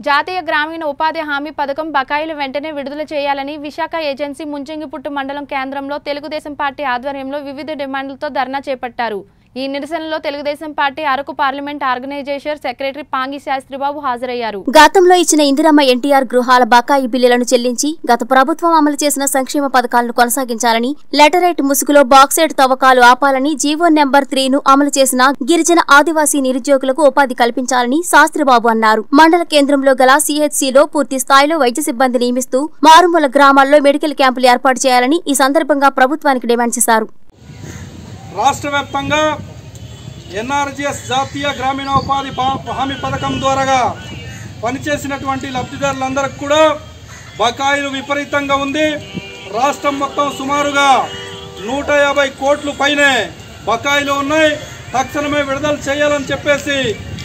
జాతీయ గ్రామీణ ఉపాధి హామీ పథకం బకాయిలు వెంటనే విడుదల చేయాలని విశాఖ ఏజెన్సీ ముంచింగిపుట్టు మండలం కేంద్రంలో తెలుగుదేశం పార్టీ ఆధ్వర్యంలో వివిధ డిమాండ్లతో ధర్నా చేపట్టారు. ఈ నిరసనలో Telugudesam party Araku parliament organisation secretary Pangi Shastribabu హాజరయ్యారు. గతంలో ఇచ్చిన ఇందిరమ్మ ఎన్టీఆర్ గృహాల బకాయి బిల్లులను చెల్లించి గత ప్రభుత్వం అమలు చేసిన సంక్షేమ పథకాలను కొనసాగించాలని లెటరైట్ ముసుగులో బాక్సైట్ తవ్వకాలు ఆపాలని జీవో నెంబర్ త్రీను అమలు చేసిన గిరిజన ఆదివాసీ నిరుద్యోగులకు ఉపాధి కల్పించాలని శాస్త్రిబాబు అన్నారు. మండల కేంద్రంలో గల సిహెచ్సిలో పూర్తి స్థాయిలో వైద్య సిబ్బంది నియమిస్తూ మారుమూల గ్రామాల్లో మెడికల్ క్యాంపులు ఏర్పాటు చేయాలని ఈ సందర్భంగా ప్రభుత్వానికి డిమాండ్ చేశారు. రాష్ట్ర వ్యాప్తంగా ఎన్ఆర్జిఎస్ జాతీయ గ్రామీణ ఉపాధి హామీ పథకం ద్వారా పనిచేసినటువంటి లబ్ధిదారులందరికీ కూడా బకాయిలు విపరీతంగా ఉంది. రాష్ట్రం మొత్తం సుమారుగా నూట యాభై కోట్లు పైనే బకాయిలు ఉన్నాయి. తక్షణమే విడుదల చేయాలని చెప్పేసి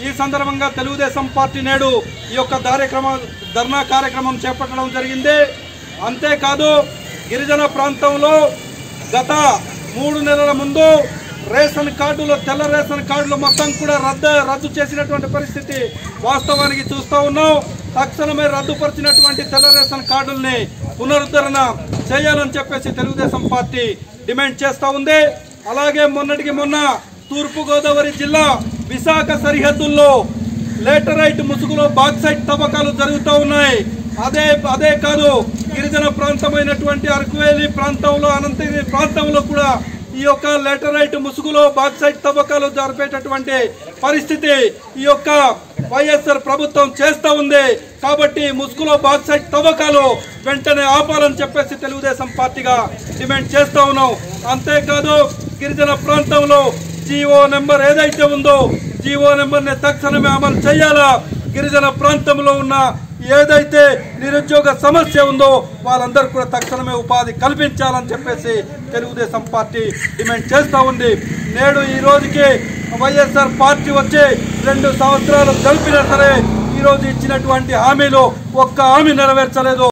ఈ సందర్భంగా తెలుగుదేశం పార్టీ నేడు ఈ యొక్క కార్యక్రమం ధర్నా కార్యక్రమం చేపట్టడం జరిగింది. అంతేకాదు గిరిజన ప్రాంతంలో గత మూడు నెలల ముందు రేషన్ కార్డులు తెల్ల రేషన్ కార్డులు మొత్తం కూడా రద్దు రద్దు చేసినటువంటి పరిస్థితి వాస్తవానికి చూస్తూ ఉన్నాం. తక్షణమే రద్దుపరిచినటువంటి తెల్ల రేషన్ కార్డుల్ని పునరుద్ధరణ చేయాలని చెప్పేసి తెలుగుదేశం పార్టీ డిమాండ్ చేస్తూ ఉంది. అలాగే మొన్నటికి మొన్న తూర్పుగోదావరి జిల్లా విశాఖ సరిహద్దుల్లో లేటరైట్ ముసుగులో బాక్సైట్ తవ్వకాలు జరుగుతూ ఉన్నాయి. అదే అదే కాదు గిరిజన ప్రాంతమైనటువంటి అరకువేలి ప్రాంతంలో అనంతగిరి ప్రాంతంలో కూడా ఈ యొక్క లెటరైట్ ముసుగులో బాక్సైట్ తవ్వకాలు జరిపేటటువంటి పరిస్థితి ఈ యొక్క వైఎస్ఆర్ ప్రభుత్వం చేస్తూ ఉంది. కాబట్టి ముసుగులో బాక్సైట్ తవ్వకాలు వెంటనే ఆపాలని చెప్పేసి తెలుగుదేశం పార్టీగా డిమాండ్ చేస్తూ ఉన్నాం. అంతేకాదు గిరిజన ప్రాంతంలో జీవో నెంబర్ ఏదైతే ఉందో జీవో నెంబర్ని తక్షణమే అమలు చేయాలా? గిరిజన ప్రాంతంలో ఉన్న ఏదైతే నిరుద్యోగ సమస్య ఉందో వాళ్ళందరూ కూడా తక్షణమే ఉపాధి కల్పించాలని చెప్పేసి తెలుగుదేశం పార్టీ డిమాండ్ చేస్తూ ఉంది. నేడు ఈ రోజుకి వైఎస్ఆర్ పార్టీ వచ్చి రెండు సంవత్సరాలు గడిపినా సరే ఈరోజు ఇచ్చినటువంటి హామీలు ఒక్క హామీ నెరవేర్చలేదు.